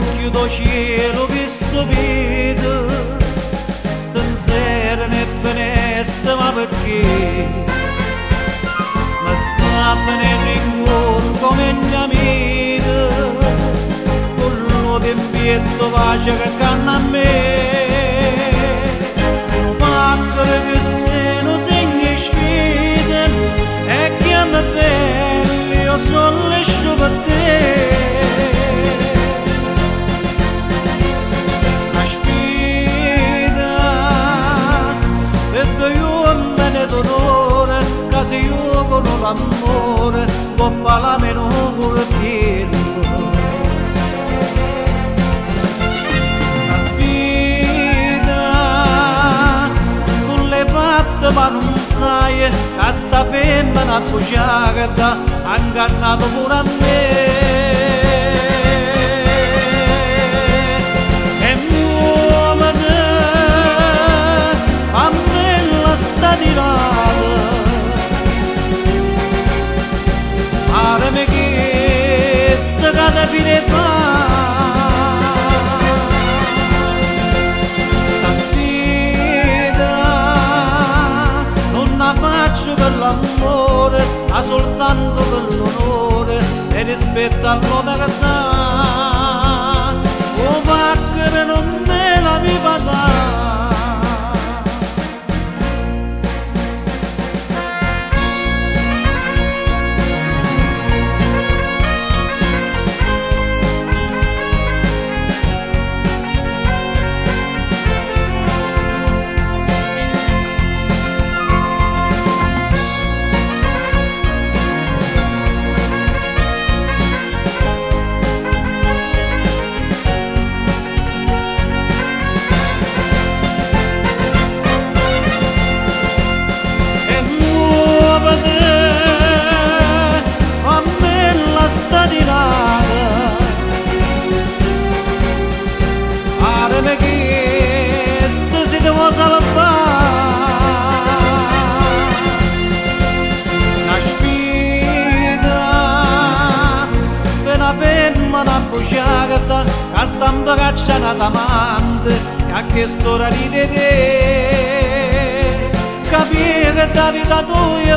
mondo cielo visto vedo senza né finestra ma perché? Ma sta venendo in come un amico quello che invietto pace che canna a me dolore, che se io con l'amore, può parlare meno pieno. Ma non sai, che sta femmina bugiata, ha ingannato pure a me. Fine fa. La sfida non la faccio per l'amore ma soltanto per l'onore e rispetto all'uomo che dà oh ma non me la viva dare che sta imbagacciata amante che a quest'ora ride te capire che da vita tua